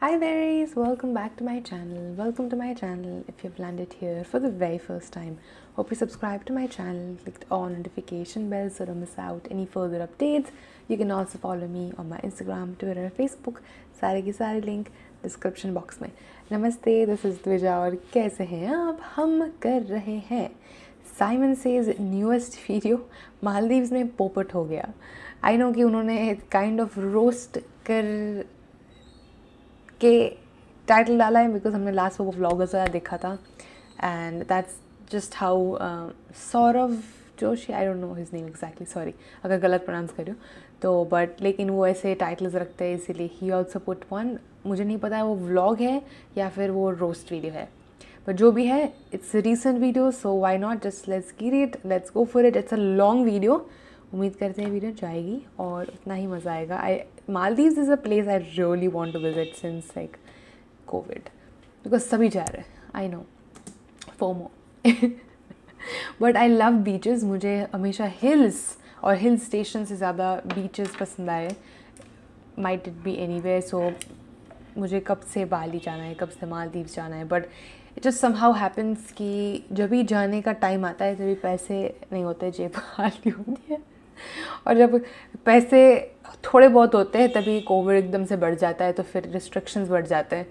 Hi berries, welcome back to my channel. Welcome to my channel if you've landed here for the very first time. Hope you subscribe to my channel, clicked on notification bell so don't miss out any further updates. You can also follow me on my Instagram, Twitter, Facebook. सारे के सारे link description box में नमस्ते this is Dwija और कैसे हैं आप हम कर रहे हैं Simon says newest video Maldives में पोपट हो गया आई नो कि उन्होंने काइंड ऑफ़ रोस्ट कर के टाइटल डाला है बिकॉज़ हमने लास्ट वो व्लॉगर्स वाला देखा था. And that's just how Saurabh Joshi I don't know his name exactly sorry अगर गलत प्रोनाउंस कर तो बट लेकिन वो ऐसे टाइटल्स रखते हैं, इसीलिए ही ऑल्सो पुट वन मुझे नहीं पता है वो व्लॉग है या फिर वो रोस्ट वीडियो है. बट जो भी है it's recent video so why not just let's get it let's go for it it's a long video उम्मीद करते हैं वीडियो जाएगी और उतना ही मज़ा आएगा। I Maldives is a place I really want to visit since like covid because सभी जा रहे हैं। I know FOMO but I love beaches मुझे हमेशा हिल्स और हिल स्टेशन से ज़्यादा बीचेस पसंद आए। Might it be anyway so मुझे कब से बाली जाना है, कब से मालदीव जाना है। But it just somehow happens कि जब भी जाने का टाइम आता है, तभी पैसे नहीं होते, जेब खाली होती है। और जब पैसे थोड़े बहुत होते हैं, तभी कोविड एकदम से बढ़ जाता है तो फिर रिस्ट्रिक्शंस बढ़ जाते हैं।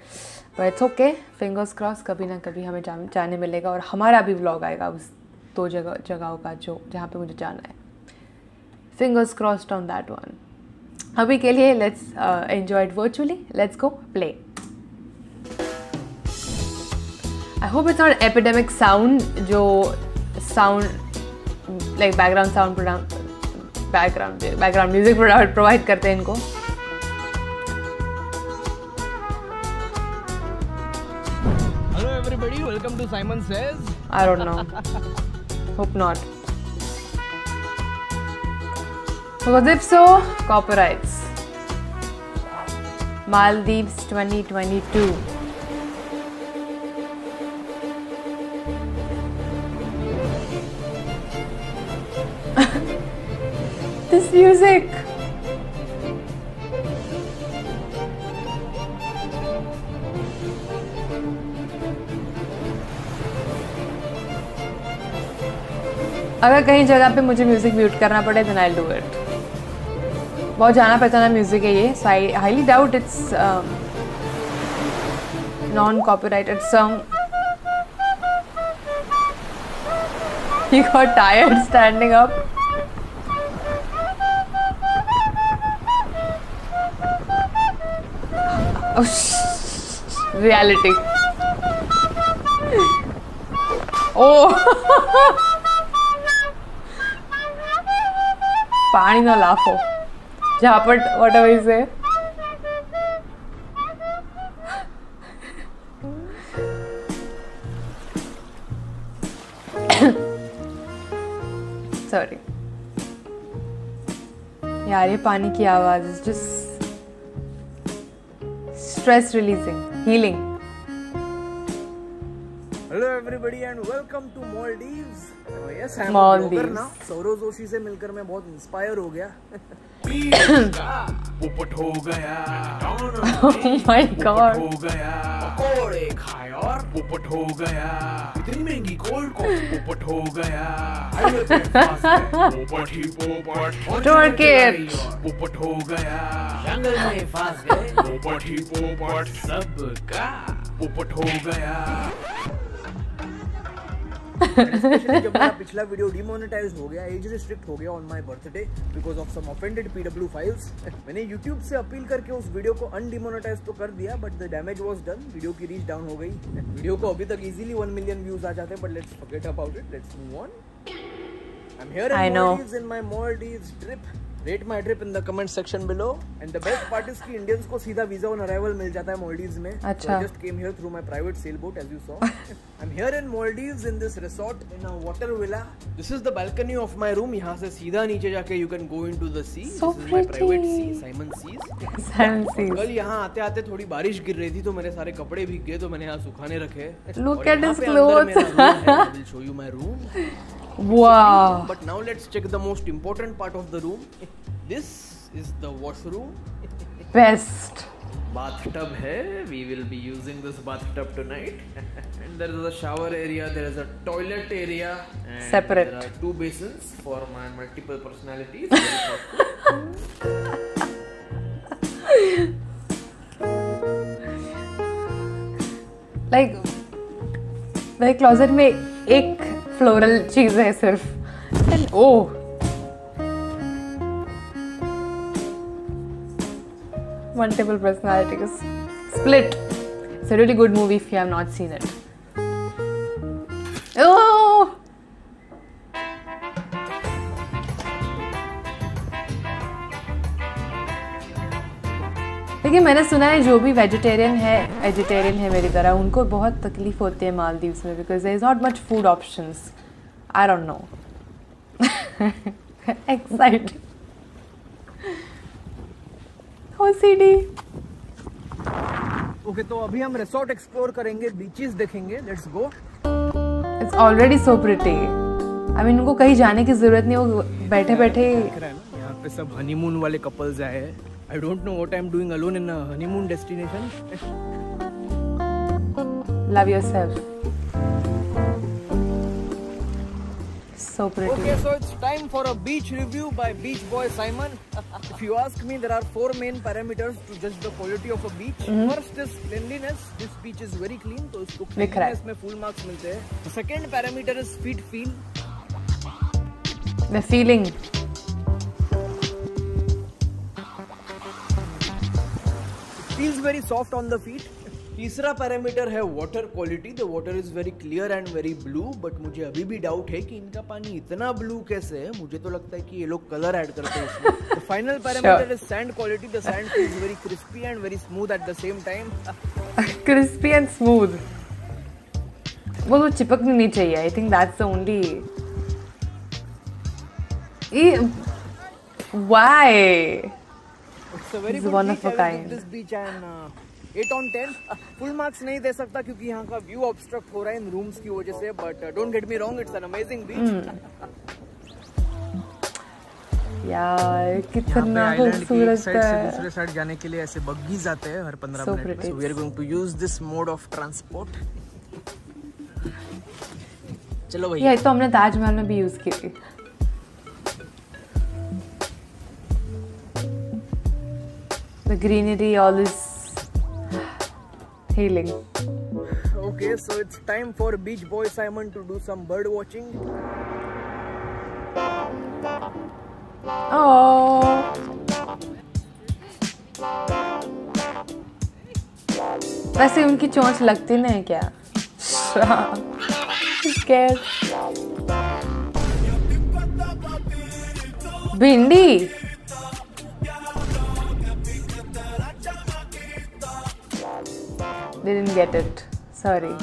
But it's okay fingers cross कभी ना कभी हमें जाने मिलेगा और हमारा भी व्लॉग आएगा उस दो जगह, जगहों का जो, जहाँ पे मुझे जाना है। Fingers crossed on that one अभी के लिए let's enjoy it virtually let's go play I hope it's not Epidemic Sound जो sound like background sound background background music provide करते हैं इनको। Hello everybody welcome to Simon says I don't know hope not Because if so, 2022. This music. अगर कहीं जगह पे मुझे music mute करना पड़े देन आई डू इट बहुत जाना पहचाना म्यूज़िक है ये so I highly doubt it's non copyrighted song He got tired standing up. Sh- reality. Oh. पानी ना लाफो झापट वट एवर से सॉरी यार, ये पानी की आवाज़ is just stress releasing healing hello everybody and welcome to Maldives yes I am Saurav Joshi से मिलकर मैं बहुत इंस्पायर हो गया. पोपट हो गया। Oh my god. हो गया। पकोड़े खाए और पोपट हो गया। इतनी महँगी कोल्ड कॉफ़ी पोपट हो गया। पोपट ही पोपट। it. पोपट हो गया। जंगल में फंस गए पोपट ही पोपट। सबका पोपट हो गया। जब मेरा पिछला वीडियो डिमोनेटाइज हो गया एज रिस्ट्रिक्ट हो गया on my birthday because of some offended PW files मैंने यूट्यूब से अपील करके उस वीडियो को अनडिमोनेटाइज तो कर दिया but the damage was done video की रीच डाउन हो गई. वीडियो को अभी तक इजीली वन मिलियन व्यूज़ आ जाते हैं but let's forget about it let's move on I am here in know. Maldives in rate my trip in the comment section below and the best part is की Indians को सीधा visa on arrival मिल जाता है Maldive में। तो अच्छा just came here through my private sail boat as you so I am here in Maldives in this resort in a water villa this is the balcony of my room यहाँ से सीधा नीचे जाके you can go into the Simon says कल यहाँ आते आते थोड़ी बारिश गिर रही थी तो मेरे सारे कपड़े भीग गए तो मैंने यहाँ सुखाने रखे Look at his clothes. I will show you my room. है. Wow. But now let's check the most important part of the room. This is the washroom. Best. bathtub hai. We will be using this bathtub tonight. and there is a shower area, there is a toilet area, and Separate. There are two basins for my multiple personalities. Thoughtful. Like मेरे में एक floral चीज़ है सिर्फ़ ओ multiple personality split it's really good movie if you have not seen it देखिए मैंने सुना है जो भी वेजिटेरियन है वेजिटेरियन है मेरी तरह उनको बहुत तकलीफ़ होती है मालदीव्स में because there is not much food options I don't know excited OCD. Okay तो अभी हम रिसोर्ट एक्सप्लोर करेंगे बीचेस देखेंगे let's go It's already so pretty. I mean उनको कहीं जाने की ज़रूरत नहीं वो बैठे बैठे यहाँ पे सब हनीमून वाले कपल्स आए हैं। I don't know what I am doing alone in honeymoon destination love yourself. So pretty. Okay, so it's time for a beach review by Beach Boy Simon. if you ask me, there are four main parameters to judge the quality of a beach. First is cleanliness. This beach is very clean, तो इसको दिख रहा है। cleanliness में full marks मिलते हैं. The second parameter is feet feel. The feeling. Feels very soft on the feet. तीसरा parameter है water quality the water is very clear and very blue but मुझे अभी भी डाउट है कि इनका पानी इतना ब्लू कैसे है? मुझे तो लगता है कि ये लोग कलर ऐड करते हैं इसमें. Final parameter is sand quality the sand feels very crispy and very smooth at the same time Crispy and smooth. वो तो चिपकनी नहीं चाहिए. I think that's the only Why? It's a very kind. This beach and 8 on 10 full marks नहीं दे सकता क्योंकि यहाँ का व्यू ऑब्स्ट्रक्ट हो रहा है इन रूम्स की वजह से but don't get me wrong it's an amazing beach यार कितना खूबसूरत है। दूसरे साइड जाने के लिए ऐसे बग्गीज आते हैं हर 15 मिनट में। We are going to use this mode of transport. चलो भैया। ये तो हमने ताजमहल में भी यूज़ की थी। The greenery, all this healing. okay so it's time for beach boy simon to do some bird watching Oh. वैसे उनकी चोंच लगती नहीं क्या भिंडी didn't get it sorry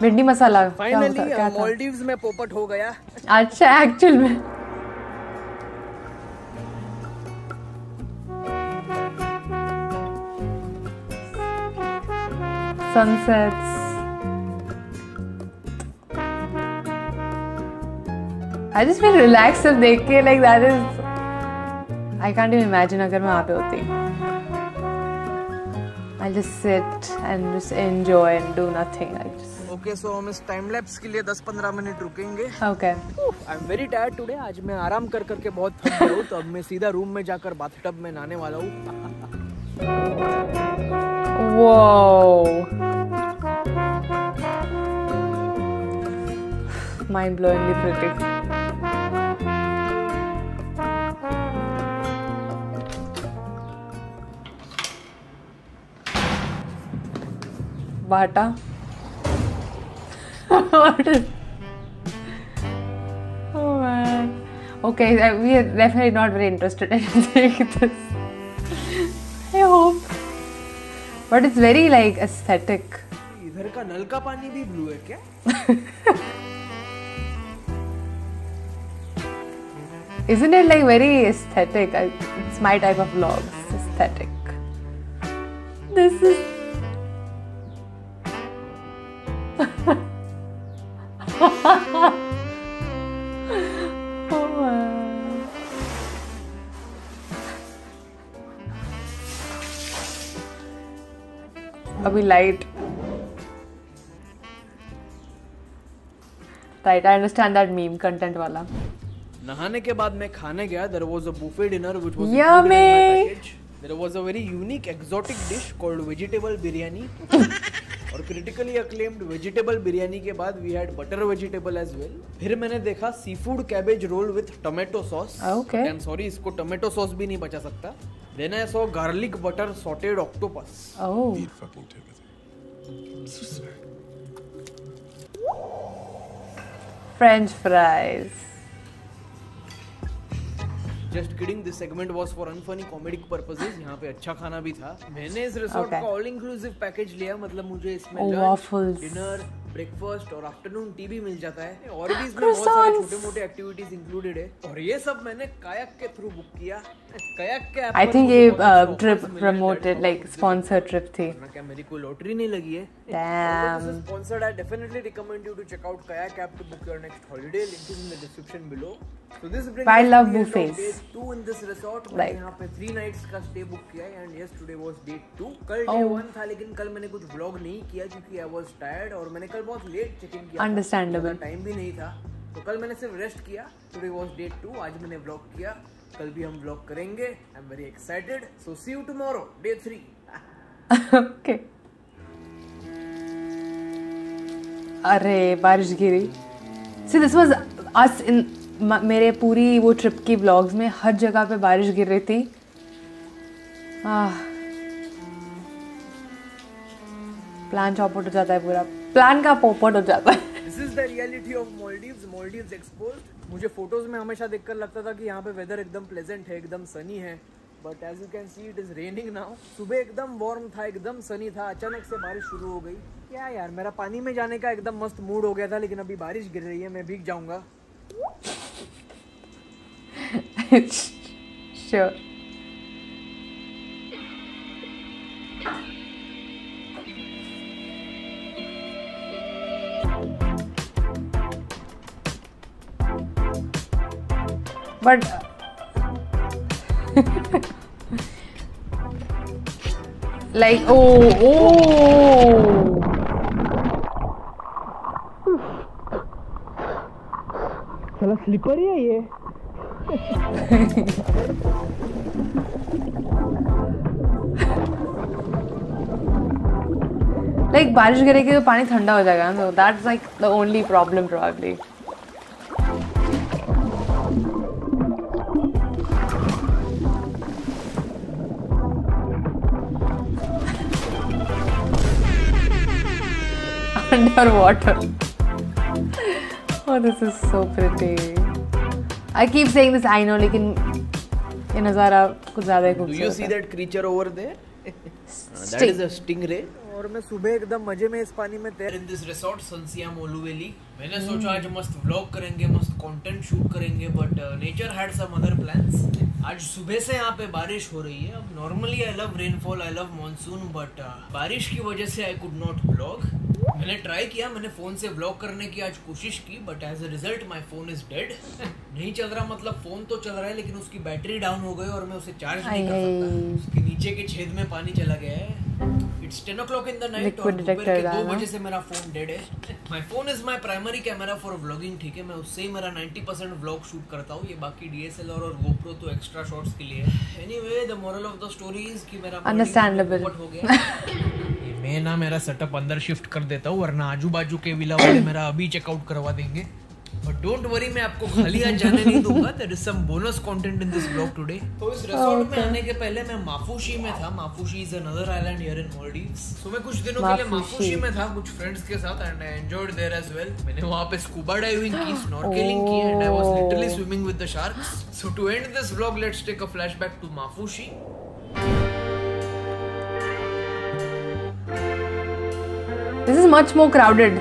भिंडी मसाला फाइनली मालदीव्स में पोपट हो गया अच्छा एक्चुअल में sunsets I just feel relaxed जब देख के like that is I can't even imagine अगर मैं वहाँ पे होती I'll just sit and just enjoy and do nothing I just okay so हम इस टाइम लैप्स के लिए 10-15 मिनट रुकेंगे okay I am very tired today आज मैं आराम कर करके बहुत थक गया हूँ तो अब मैं सीधा रूम में जाकर बाथटब में नहाने वाला हूँ Whoa. Mind blowingly pretty. Bata. What is- oh man. Okay, uh, we are definitely not very interested in seeing this. I hope. But it's very like aesthetic. इधर का नल का पानी भी ब्लू है क्या Isn't it like very aesthetic? I, it's my type of vlogs. Aesthetic. This is. Light right I understand that meme content वाला नहाने के बाद मैं खाने गया there was a buffet dinner which was Yummy! There was a very unique exotic dish called vegetable biryani और critically acclaimed vegetable biryani के बाद we had butter vegetable as well फिर मैंने देखा seafood cabbage roll with tomato sauce Okay. I am sorry इसको tomato sauce भी नहीं बचा सकता. Then I saw garlic butter sautéed octopus french fries just kidding this segment was for unfunny comedic purposes यहाँ पे अच्छा खाना भी था। मैंने इस रिसोर्ट Okay. का ऑल इंक्लूसिव पैकेज लिया मतलब मुझे इसमें लंच. डिनर ब्रेकफास्ट और आफ्टरनून टी भी मिल जाता है। और भी इसमें बहुत सारे छोटे मोटे एक्टिविटीज़ इंक्लूडेड है। और ये सब मैंने कायक के थ्रू बुक किया। थिंक ये trip promoted like sponsored trip थी। कुछ व्लॉग नहीं किया टाइम भी नहीं था। कल मैंने सिर्फ़ रेस्ट किया। टूडे वॉज़ डेट टू आज मैंने व्लॉग किया। कल भी हम व्लॉग करेंगे। I am very excited so see you tomorrow day three okay अरे बारिश गिरी। सी दिस वाज अस इन मेरे पूरी वो ट्रिप की व्लॉग्स में हर जगह पे बारिश गिर रही थी। प्लान चौपट हो जाता है पूरा। प्लान का पोपट हो जाता है। This is the reality of Maldives Maldives exposed मुझे फ़ोटोज़ में हमेशा देखकर लगता था कि यहाँ पे वेदर एकदम प्लेजेंट है, एकदम सनी है। But as you can see it is raining now सुबह एकदम वार्म था, एकदम सनी था। अचानक से बारिश शुरू हो गई। क्या यार, मेरा पानी में जाने का एकदम मस्त मूड हो गया था, लेकिन अभी बारिश गिर रही है, मैं भीग जाऊँगा। Sure but like O oh चलो स्लीपर ही है ये। लाइक बारिश गिरेगी तो पानी ठंडा हो जाएगा ना that's like the only problem probably underwater. oh, this is so pretty. I keep saying this, I know, लेकिन ये नज़ारा कुछ ज़्यादा ही Do you see that creature over there? that is a stingray. और मैं सुबह एकदम मज़े में इस पानी में तैर इन दिस रिसोर्ट सनसिया मोलुवेली मैंने सोचा आज मस्त व्लॉग करेंगे मस्त कंटेंट शूट करेंगे but nature had some other plans आज सुबह से यहाँ पे बारिश हो रही है अब normally I love rainfall I love monsoon but बारिश की वजह से आई कुड नॉट व्लॉग मैंने ट्राई किया मैंने फ़ोन से व्लॉग करने की आज कोशिश की but as a result my phone is dead नहीं चल रहा मतलब फ़ोन तो चल रहा है लेकिन उसकी बैटरी डाउन हो गई और मैं उसे चार्ज नहीं कर सकता। उसके नीचे के छेद में पानी चला गया है। It's ten o'clock in the night और दोपहर के दो बजे से मेरा फ़ोन डेड है। My phone is my primary camera for vlogging ठीक है? मैं उससे ही मेरा 90% व्लॉग शूट करता हूँ। ये बाकी डीएसएलआर और GoPro तो एक्स्ट्रा शॉट्स के लिए है। Anyway the moral of the story is कि मेरा. पोपट हो गया। मैं ना मेरा सेटअप अंदर शिफ्ट कर देता हूँ वरना आजू बाजू के विला वाले मेरा अभी चेकआउट करवा देंगे। बट डोंट वरी मैं आपको खाली आज जाने नहीं दूँगा। There is some bonus content in this blog today तो इस रिसोर्ट में आने के पहले मैं माफूशी में था। Maafushi is another island here in Maldives so मैं कुछ दिनों के लिए माफूशी। में था कुछ फ्रेंड्स के साथ and I enjoyed there as well मैंने वहाँ पे स्कूबा डाइविंग की स्नॉर्केलिंग की and I was literally swimming with the sharks so to and this vlog let's take a flashback to Maafushi. Much more crowded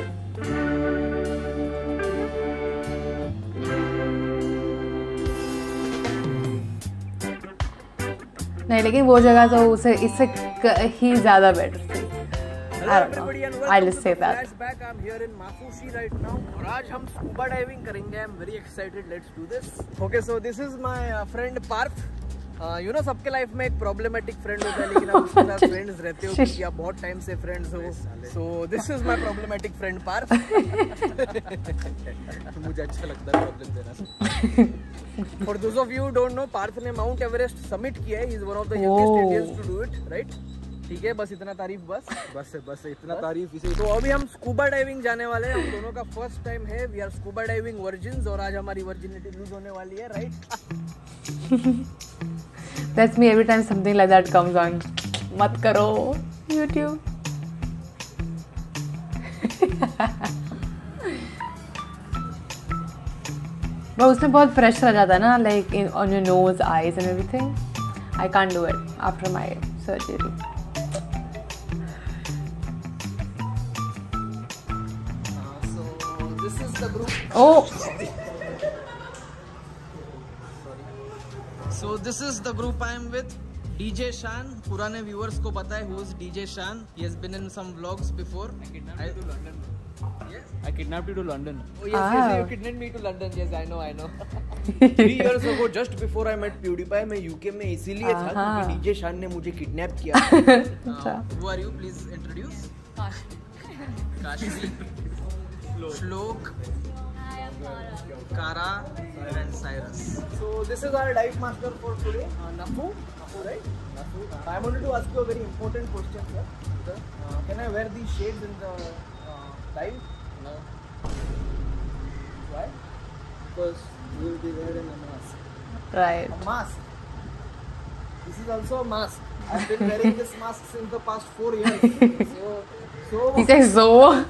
नहीं, लेकिन वो जगह तो उसे, इससे ही ज़्यादा बेटर आज हम स्कूबा डाइविंग करेंगे। So this is my friend Parth you know सबके लाइफ में एक प्रॉब्लमेटिक फ्रेंड होता है लेकिन आप उसके साथ फ्रेंड्स रहते हो क्योंकि आप बहुत टाइम से फ्रेंड्स हो। So this is my problematic friend Parth. मुझे अच्छा लगता है प्रॉब्लम देना for those of you don't know Parth ने माउंट एवरेस्ट सबमिट किया है he is one of the youngest. Indians to do it right ठीक है बस इतना तारीफ़ बस। बस है बस है इतना तारीफ़ इसे तो अभी हम स्कूबा डाइविंग जाने वाले हैं। हम दोनों का फ़र्स्ट टाइम है we are scuba diving virgins और आज हमारी वर्जिनिटी लूज होने वाली है right that's me every time something like that comes on मत करो यूट्यूब बट उसमें बहुत फ्रेश रह जाता है ना like on your nose eyes and every thing I can do it after my surgery oh So this is the group I am with. DJ Shan, पुराने viewers को पता है who is DJ Shan. He has been in some vlogs before. I kidnapped you to London. Yes. I kidnapped you to London. Oh yes, Ah. yes, you kidnapped me to London. Yes, I know, I know. Three years ago, just before I met PewDiePie, मैं UK में इसीलिए था। क्योंकि DJ Shan ने मुझे kidnap किया. अच्छा Who are you? Please introduce. Kashi. Shlok. Kara and Cyrus. So this is our dive master for today, uh, Nafu. Nafu, right? Nafu. I wanted to ask you a very important question, sir. Sir, Uh, can I wear these shades in the uh, dive? No, Why? because you will be wearing a mask. right. A mask. This is also a mask. I've been wearing this mask since the past four years. so, so He says so.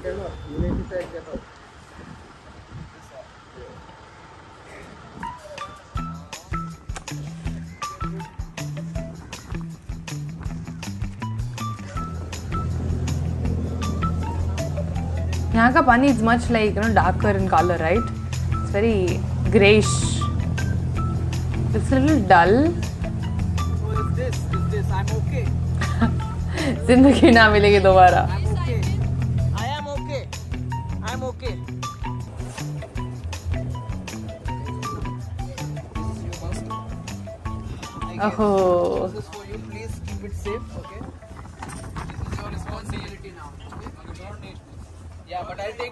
यहाँ का पानी is much like you know darker in colour right it's very greyish it's little dull ज़िंदगी ना मिलेगी दोबारा. Oh. This is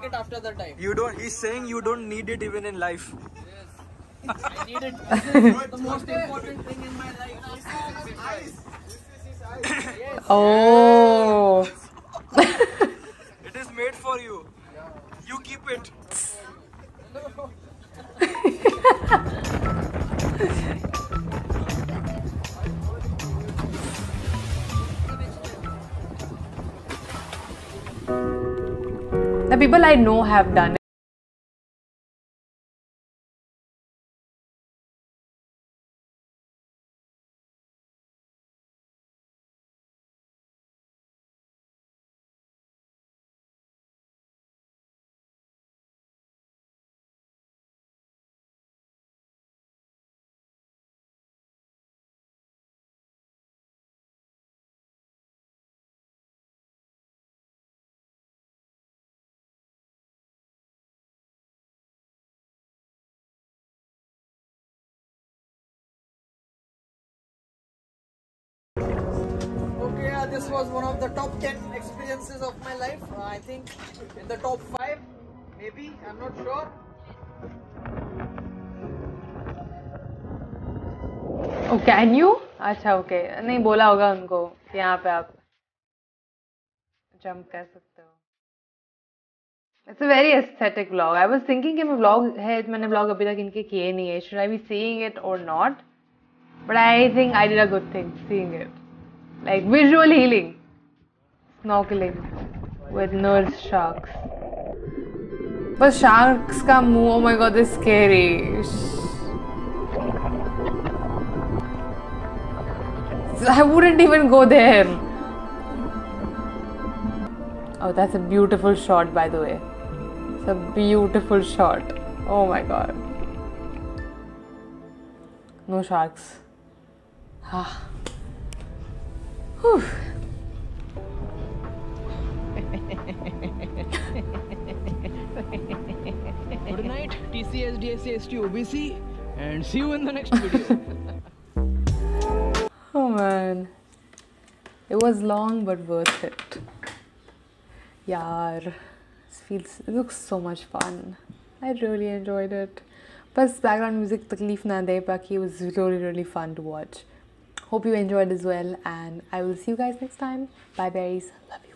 it after the time. You don't. He's saying you don't need it even in life. Yes. I need it. The most important thing in my life. Oh. People I know have done it. Was one of the top 10 experiences of my life. Uh, I think in the top 5, maybe, I'm not sure. Can you? अच्छा okay नहीं बोला होगा उनको कि यहाँ पे आप jump कर सकते हो it's a very aesthetic vlog I was thinking कि मैं व्लॉग है मैंने व्लॉग अभी तक इनके किए नहीं है should I be seeing it or not but I think I did a good thing seeing it like visual healing, snorkeling with nurse sharks. But sharks come oh my god, they're scary. I wouldn't even go there. Oh, that's a beautiful shot, by the way. It's a beautiful shot. Oh my god. No sharks. Ah. Whew. Good night, TCS, DSC, ST, OBC, and see you in the next video. Oh man, it was long but worth it. Yaar, this feels it looks so much fun. I really enjoyed it. Plus background music takleef na de baki it was really really fun to watch. Hope you enjoyed as well and I will see you guys next time. Bye berries. Love you.